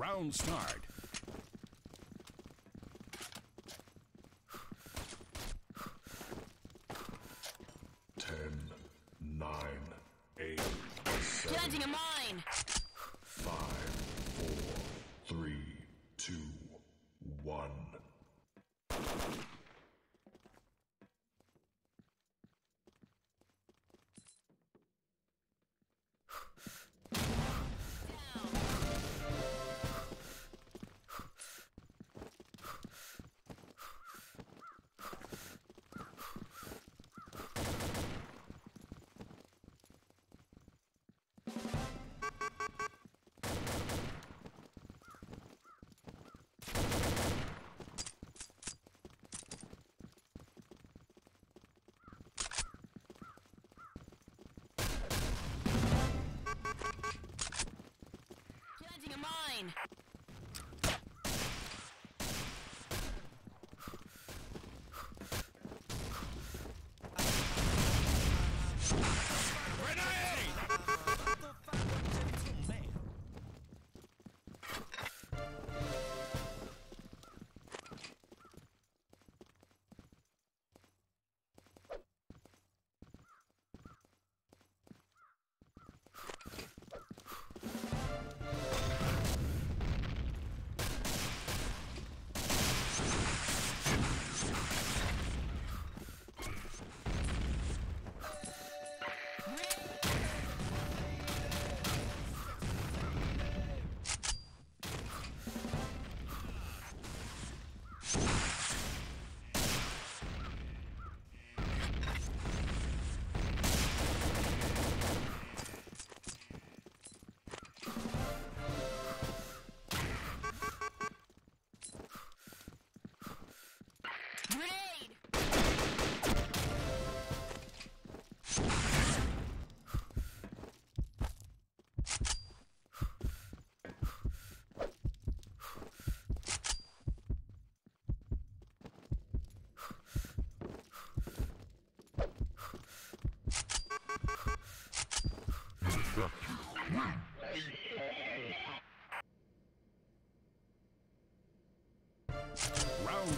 Round start. Ten, nine, eight, seven, Planting a mine!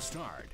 Start.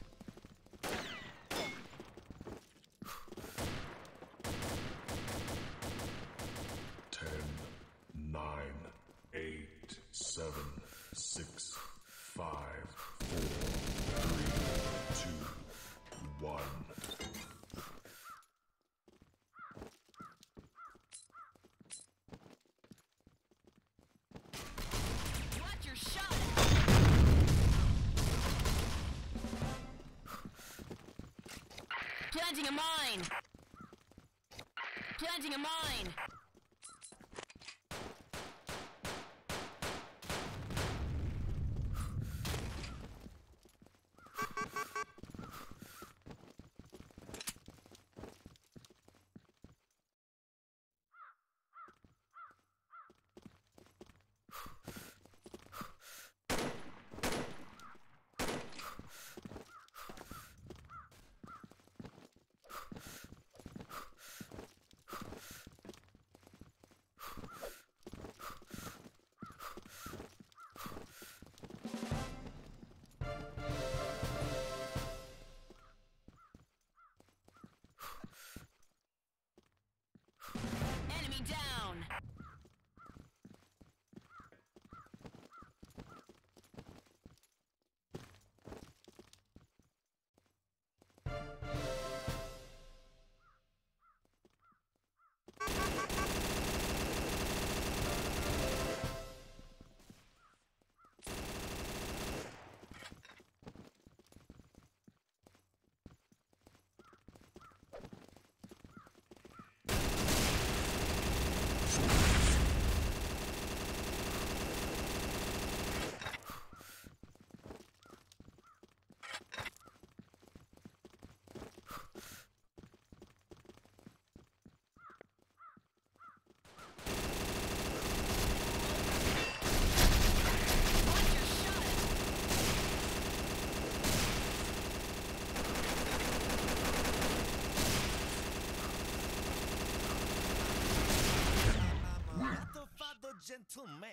Planting a mine! Planting a mine! gentleman.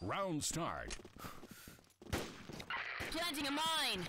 Round start. Planting a mine.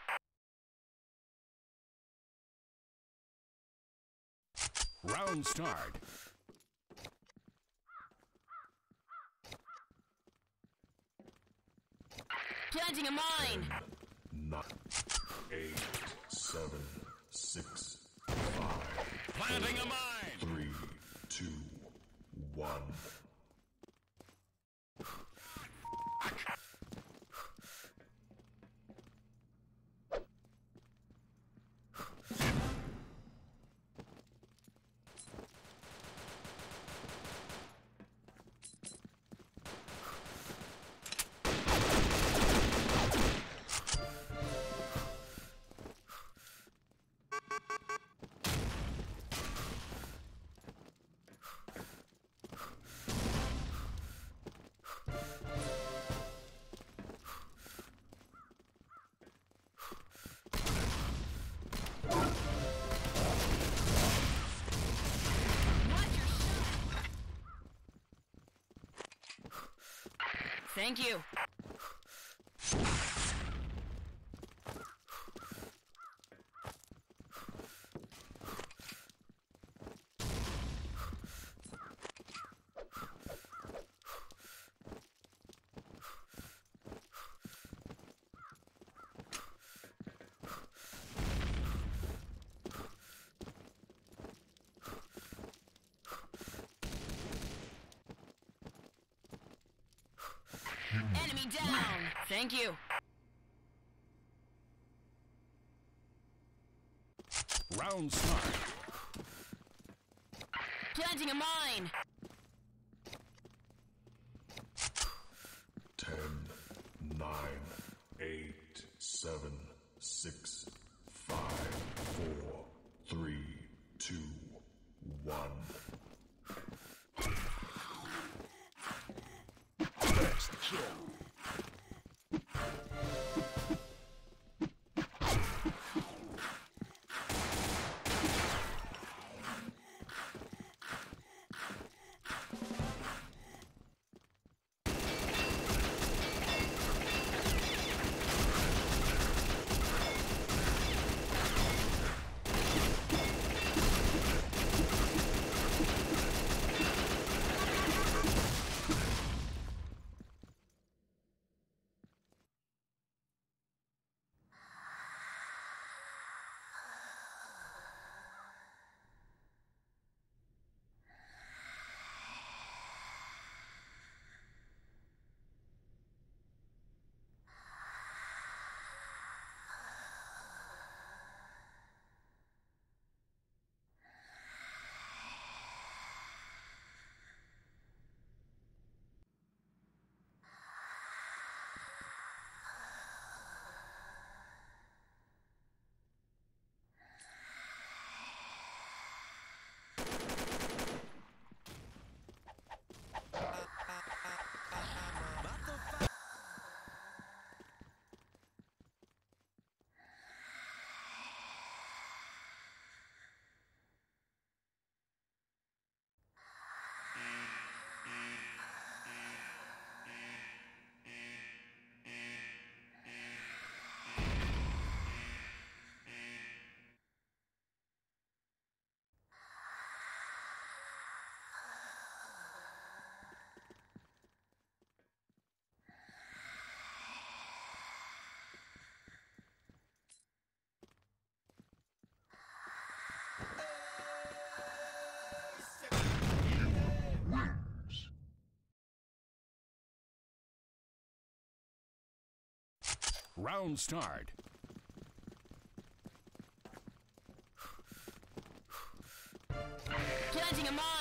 Round start. Planting a mine. Nine, eight, seven, six, five, Planting a mine. Thank you. Enemy down. Thank you. Round start. Planting a mine. Round start. Planting a mine.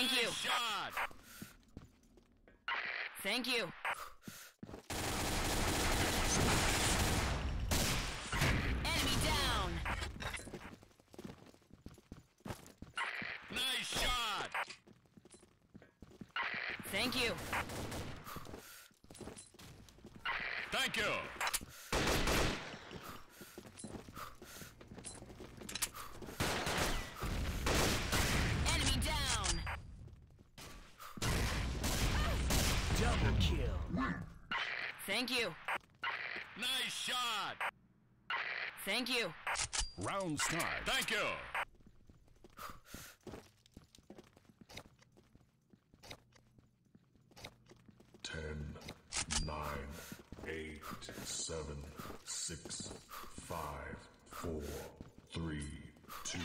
Thank you. Shot. Thank you. Enemy down. Nice shot. Thank you. Thank you. Enemy down. Double kill. Thank you. Nice shot. Thank you. Round start. Thank you. Ten, nine, eight, seven, six, five, four, three, two,